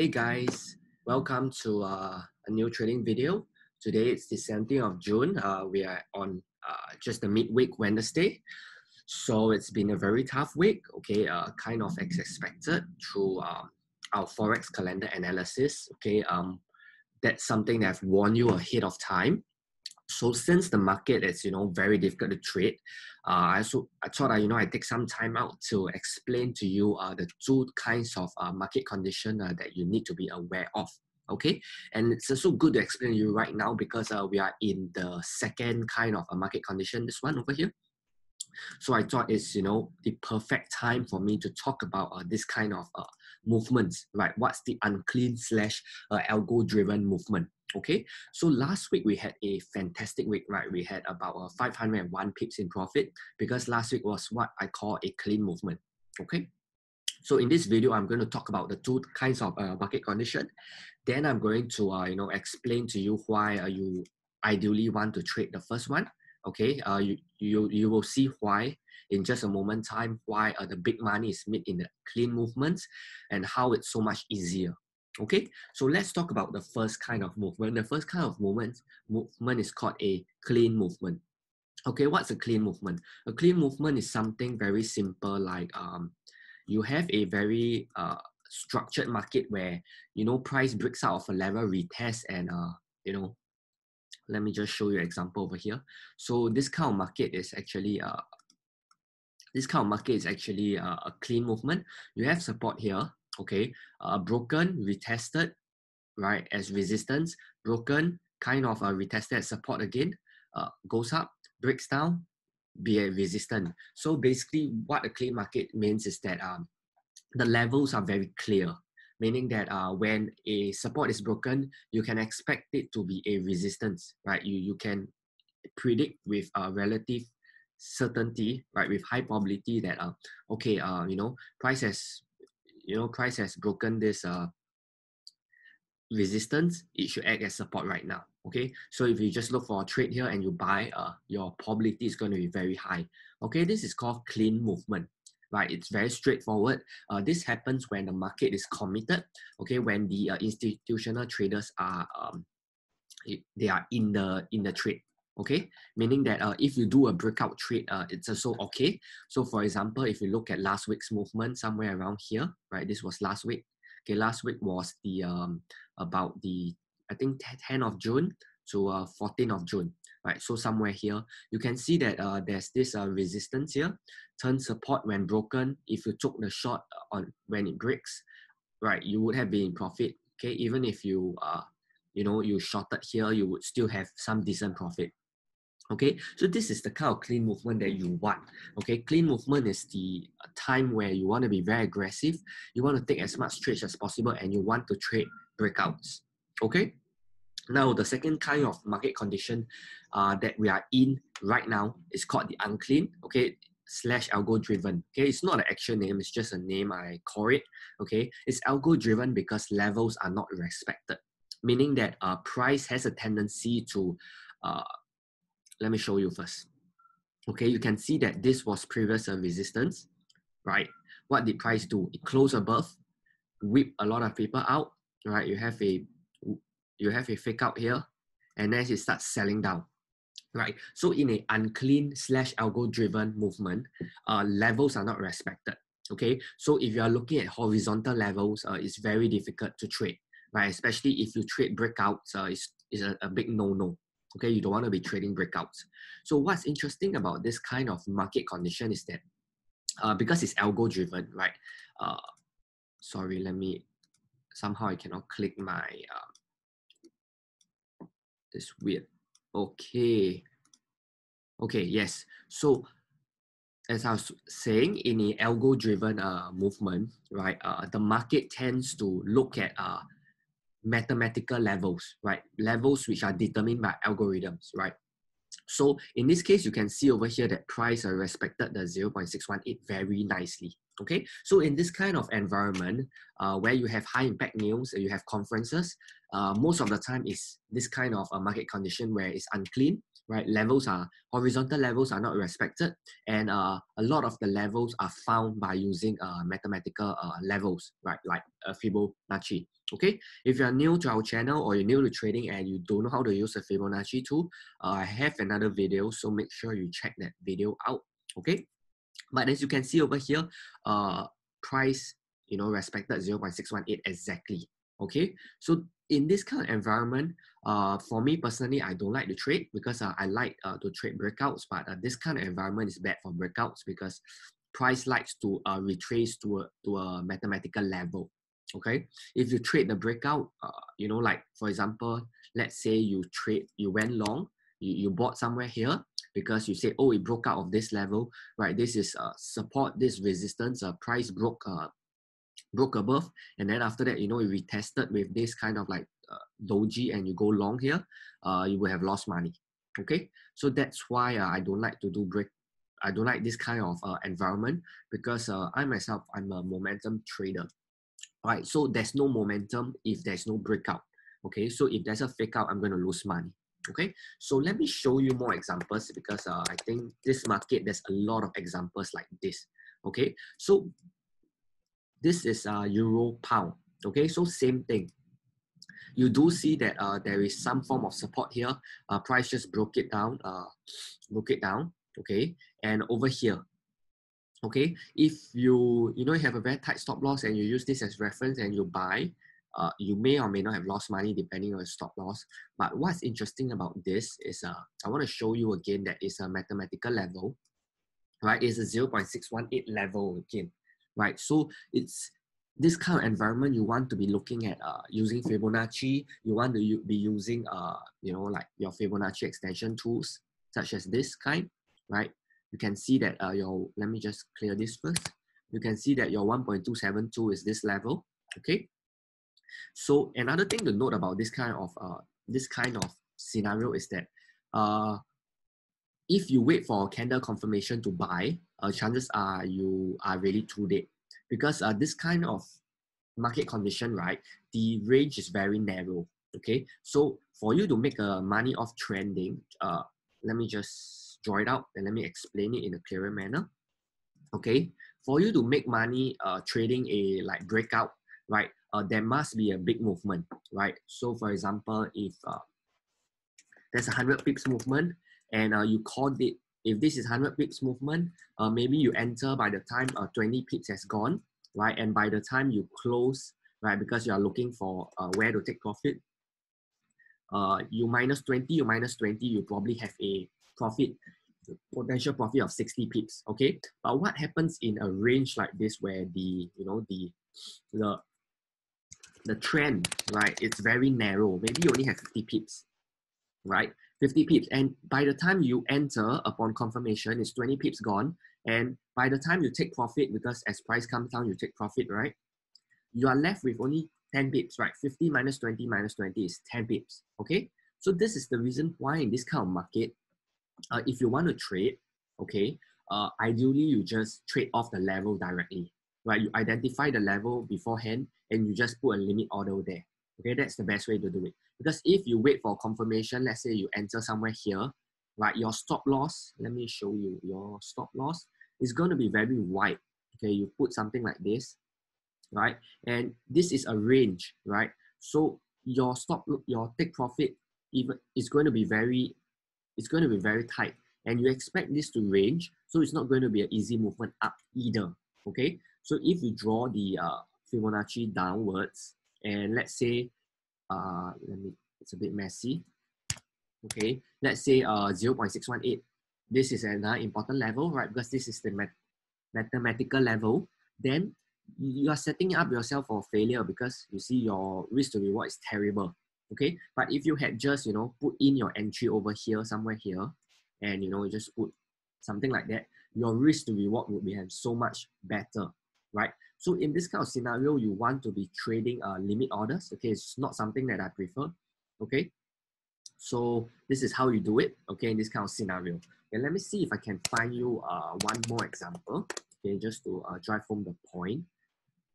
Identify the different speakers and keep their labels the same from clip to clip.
Speaker 1: Hey guys, welcome to uh, a new trading video. Today it's the 17th of June. Uh, we are on uh, just the midweek Wednesday. So it's been a very tough week, okay, uh, kind of as expected through um, our Forex calendar analysis, okay. Um, that's something that I've warned you ahead of time. So since the market is you know very difficult to trade, uh, I also I thought uh, you know I take some time out to explain to you uh, the two kinds of uh, market condition uh, that you need to be aware of. Okay, and it's also good to explain to you right now because uh, we are in the second kind of a market condition. This one over here. So I thought it's you know the perfect time for me to talk about uh, this kind of uh, movements, right? What's the unclean slash uh, algo driven movement? Okay, so last week we had a fantastic week, right? We had about uh, 501 pips in profit because last week was what I call a clean movement. Okay, so in this video, I'm going to talk about the two kinds of uh, market condition. Then I'm going to uh, you know explain to you why uh, you ideally want to trade the first one. Okay, uh, you you you will see why in just a moment time why uh, the big money is made in the clean movements and how it's so much easier Okay, so let's talk about the first kind of movement. The first kind of movement movement is called a clean movement. Okay, what's a clean movement? A clean movement is something very simple, like um, you have a very uh, structured market where you know price breaks out of a level retest and uh, you know, let me just show you an example over here. So this kind of market is actually uh, this kind of market is actually uh, a clean movement. You have support here okay? Uh, broken retested right as resistance. Broken kind of uh, retested support again uh, goes up breaks down be a resistant. So basically what a clean market means is that um, the levels are very clear meaning that uh, when a support is broken you can expect it to be a resistance right? You you can predict with a relative certainty right with high probability that uh, okay uh, you know price has you know price has broken this uh resistance it should act as support right now okay? So if you just look for a trade here and you buy uh your probability is going to be very high okay? This is called clean movement right? It's very straightforward. Uh, this happens when the market is committed okay? When the uh, institutional traders are um, they are in the in the trade okay? Meaning that uh, if you do a breakout trade uh, it's also okay. So for example if you look at last week's movement somewhere around here right this was last week. Okay last week was the um about the i think 10th of june to uh, 14th of june right? So somewhere here you can see that uh, there's this uh, resistance here. Turn support when broken. If you took the short uh, on when it breaks right you would have been in profit. Okay even if you uh you know you shorted here you would still have some decent profit Okay, so this is the kind of clean movement that you want. Okay, clean movement is the uh, time where you want to be very aggressive, you want to take as much trades as possible, and you want to trade breakouts. Okay, now the second kind of market condition uh, that we are in right now is called the unclean. Okay, slash algo driven. Okay, it's not an actual name, it's just a name I call it. Okay, it's algo driven because levels are not respected, meaning that uh, price has a tendency to uh, let me show you first. Okay, you can see that this was previous resistance, right? What did price do? It closed above, whip a lot of people out, right? You have a you have a fake out here, and then it starts selling down, right? So in a unclean slash algo driven movement, uh, levels are not respected. Okay, so if you are looking at horizontal levels, uh, it's very difficult to trade, right? Especially if you trade breakouts, uh, it's, it's a, a big no-no. Okay, you don't want to be trading breakouts. So what's interesting about this kind of market condition is that uh, because it's algo driven, right? Uh, sorry, let me, somehow I cannot click my, uh, this weird. Okay. Okay, yes. So as I was saying, in a algo driven uh, movement, right, uh, the market tends to look at uh, mathematical levels, right? Levels which are determined by algorithms, right? So in this case, you can see over here that price are respected the 0.618 very nicely. Okay, so in this kind of environment uh, where you have high impact news, you have conferences, uh, most of the time is this kind of a market condition where it's unclean, right? Levels are horizontal levels are not respected, and uh, a lot of the levels are found by using uh, mathematical uh, levels, right? Like uh, Fibonacci. Okay, if you are new to our channel or you're new to trading and you don't know how to use the Fibonacci tool, uh, I have another video, so make sure you check that video out. Okay, but as you can see over here, uh, price you know respected 0.618 exactly. Okay, so in this kind of environment, uh, for me personally, I don't like to trade because uh, I like uh, to trade breakouts, but uh, this kind of environment is bad for breakouts because price likes to uh, retrace to a, to a mathematical level okay? If you trade the breakout uh, you know like for example let's say you trade you went long you, you bought somewhere here because you say oh it broke out of this level right? This is uh, support this resistance uh, price broke uh, broke above. And then after that you know you retested with this kind of like uh, doji and you go long here uh, you will have lost money okay? So that's why uh, i don't like to do break i don't like this kind of uh, environment because uh, i myself i'm a momentum trader right? So there's no momentum if there's no breakout, okay? So if there's a fake out, I'm going to lose money, okay? So let me show you more examples because uh, I think this market, there's a lot of examples like this, okay? So this is uh, Euro Pound, okay? So same thing. You do see that uh, there is some form of support here. Uh, price just broke it down, uh, broke it down, okay? And over here, okay? If you you know you have a very tight stop loss and you use this as reference and you buy uh, you may or may not have lost money depending on your stop loss. But what's interesting about this is uh, i want to show you again that it's a mathematical level right? It's a 0.618 level again right? So it's this kind of environment you want to be looking at uh, using Fibonacci, you want to be using uh, you know like your Fibonacci extension tools such as this kind, right? You can see that uh, your, let me just clear this first. You can see that your 1.272 is this level, okay? So another thing to note about this kind of, uh, this kind of scenario is that uh, if you wait for candle confirmation to buy, uh, chances are you are really too late because uh, this kind of market condition, right, the range is very narrow, okay? So for you to make a money off trending, uh, let me just draw it out and let me explain it in a clearer manner. Okay, for you to make money uh, trading a like breakout, right, uh, there must be a big movement, right? So for example, if uh, there's a 100 pips movement and uh, you called it, if this is 100 pips movement, uh, maybe you enter by the time uh, 20 pips has gone, right? And by the time you close, right, because you are looking for uh, where to take profit, uh, you minus 20, you minus 20, you probably have a profit, potential profit of 60 pips, okay? But what happens in a range like this where the, you know, the, the, the trend, right, it's very narrow. Maybe you only have 50 pips, right? 50 pips. And by the time you enter upon confirmation, it's 20 pips gone. And by the time you take profit, because as price comes down, you take profit, right? You are left with only 10 pips, right? 50 minus 20 minus 20 is 10 pips, okay? So this is the reason why in this kind of market, uh, if you want to trade, okay, uh, ideally you just trade off the level directly, right? You identify the level beforehand and you just put a limit order there. Okay, that's the best way to do it. Because if you wait for confirmation, let's say you enter somewhere here, right? Your stop loss, let me show you your stop loss is going to be very wide. Okay, you put something like this, right? And this is a range, right? So your stop, your take profit even is going to be very it's going to be very tight. And you expect this to range so it's not going to be an easy movement up either okay? So if you draw the uh, Fibonacci downwards and let's say uh, let me it's a bit messy okay? Let's say uh, 0.618 this is another important level right? Because this is the math mathematical level. Then you are setting up yourself for failure because you see your risk to reward is terrible okay? But if you had just you know put in your entry over here somewhere here and you know you just put something like that your risk to reward would be so much better right? So in this kind of scenario you want to be trading uh, limit orders okay? It's not something that i prefer okay? So this is how you do it okay in this kind of scenario. And let me see if i can find you uh, one more example okay just to uh, drive home the point.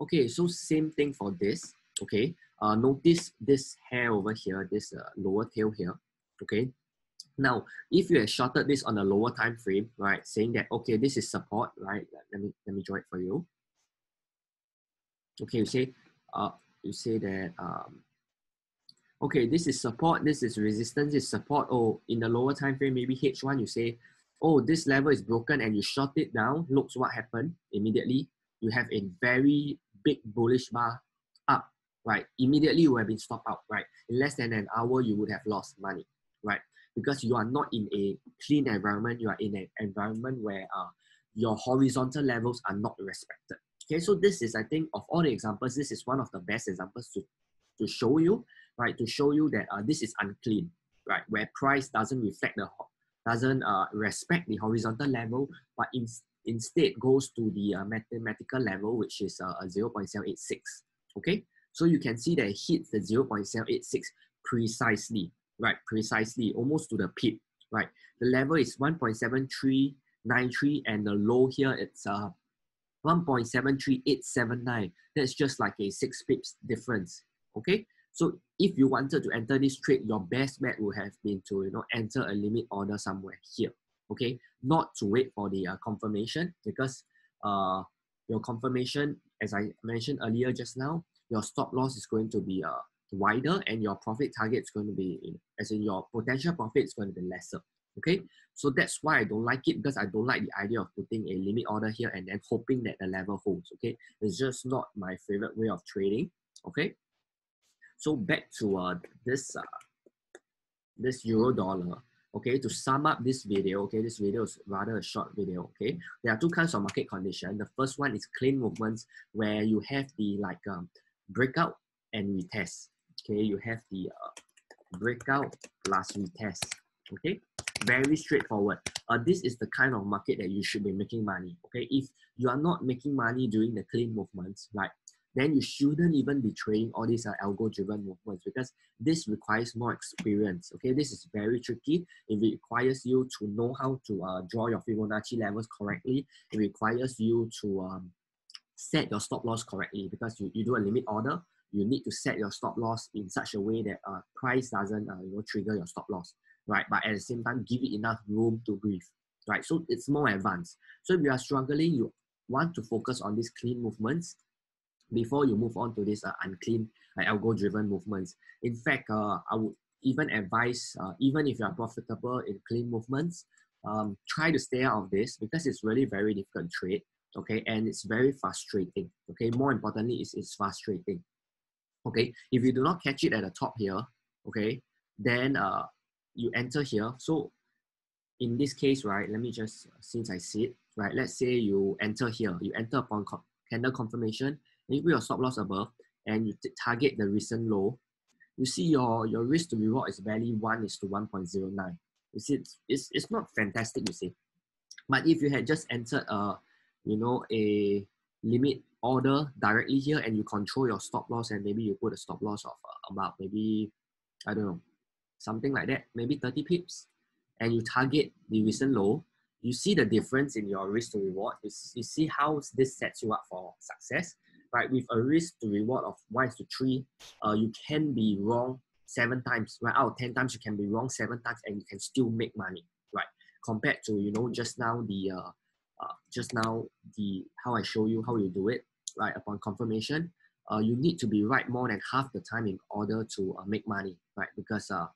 Speaker 1: Okay so same thing for this okay uh, notice this hair over here, this uh, lower tail here, okay? Now, if you have shorted this on a lower time frame, right, saying that, okay, this is support, right? Let me, let me draw it for you. Okay, you say, uh, you say that, um, okay, this is support, this is resistance, this is support. Oh, in the lower time frame, maybe H1, you say, oh, this level is broken and you short it down. Looks what happened immediately. You have a very big bullish bar right? Immediately you have been stopped out, right? In less than an hour, you would have lost money, right? Because you are not in a clean environment. You are in an environment where uh, your horizontal levels are not respected. Okay, so this is, I think, of all the examples, this is one of the best examples to, to show you, right? To show you that uh, this is unclean, right? Where price doesn't reflect the, doesn't uh, respect the horizontal level, but in, instead goes to the uh, mathematical level, which is uh, 0.786, okay? So you can see that it hits the 0.786 precisely, right? Precisely, almost to the pip, right? The level is 1.7393 and the low here, it's uh, 1.73879. That's just like a six pips difference. Okay. So if you wanted to enter this trade, your best bet would have been to you know enter a limit order somewhere here. Okay, not to wait for the uh, confirmation because uh, your confirmation, as I mentioned earlier just now, your stop loss is going to be uh, wider and your profit target is going to be, as in your potential profit is going to be lesser. Okay, so that's why I don't like it because I don't like the idea of putting a limit order here and then hoping that the level holds. Okay, it's just not my favorite way of trading. Okay, so back to uh, this uh, this euro dollar. Okay, to sum up this video, okay, this video is rather a short video. Okay, there are two kinds of market condition. The first one is clean movements where you have the like um, breakout and retest. Okay, you have the uh, breakout plus retest. Okay, very straightforward. Uh, this is the kind of market that you should be making money. Okay, if you are not making money during the clean movements, right, then you shouldn't even be trading all these uh, algo-driven movements because this requires more experience. Okay, this is very tricky. It requires you to know how to uh, draw your Fibonacci levels correctly. It requires you to um, set your stop loss correctly because you, you do a limit order. You need to set your stop loss in such a way that uh, price doesn't uh, you know, trigger your stop loss right? But at the same time, give it enough room to breathe, right? So it's more advanced. So if you are struggling, you want to focus on these clean movements before you move on to these uh, unclean uh, algo-driven movements. In fact, uh, I would even advise, uh, even if you are profitable in clean movements, um, try to stay out of this because it's really very difficult trade, okay? And it's very frustrating, okay? More importantly, it's, it's frustrating, okay? If you do not catch it at the top here, okay, then uh, you enter here. So in this case, right, let me just, since I see it, right, let's say you enter here, you enter upon candle confirmation, you put your stop loss above, and you target the recent low, you see your, your risk to reward is barely 1 is to 1.09. You see, it's, it's, it's not fantastic, you see. But if you had just entered a, you know, a limit order directly here and you control your stop loss and maybe you put a stop loss of uh, about maybe, I don't know, something like that, maybe 30 pips, and you target the recent low, you see the difference in your risk to reward. You, you see how this sets you up for success, right? With a risk to reward of 1 to 3, uh, you can be wrong seven times, right? Out of 10 times, you can be wrong seven times and you can still make money, right? Compared to, you know, just now the, uh, uh, just now the, how I show you how you do it, right? Upon confirmation, uh, you need to be right more than half the time in order to uh, make money, right? Because uh,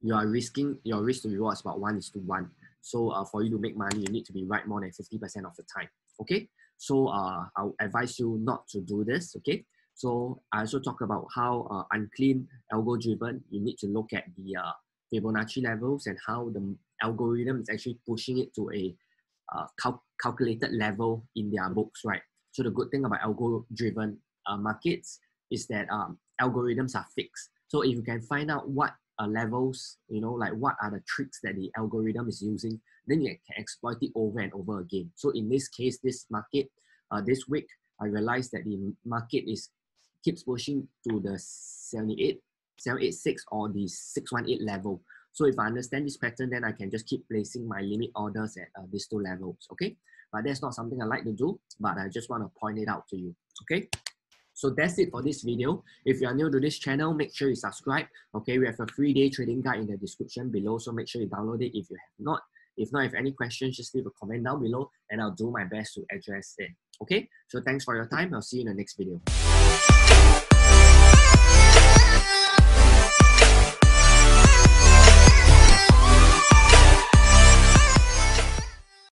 Speaker 1: you are risking your risk to reward is about one is to one. So uh, for you to make money, you need to be right more than 50% of the time. Okay. So uh, I'll advise you not to do this. Okay. So I also talk about how uh, unclean algo driven, you need to look at the uh, Fibonacci levels and how the algorithm is actually pushing it to a uh, cal- calculated level in their books, right? So the good thing about algo driven uh, markets is that um, algorithms are fixed. So if you can find out what uh, levels, you know, like what are the tricks that the algorithm is using, then you can exploit it over and over again. So in this case, this market, uh, this week, I realized that the market is keeps pushing to the 78, 786 or the 618 level. So if I understand this pattern, then I can just keep placing my limit orders at uh, these two levels, okay? But that's not something I like to do, but I just want to point it out to you, okay? So that's it for this video. If you are new to this channel, make sure you subscribe. Okay, we have a free day trading guide in the description below, so make sure you download it if you have not. If not, if any questions, just leave a comment down below and I'll do my best to address it. Okay, so thanks for your time. I'll see you in the next video.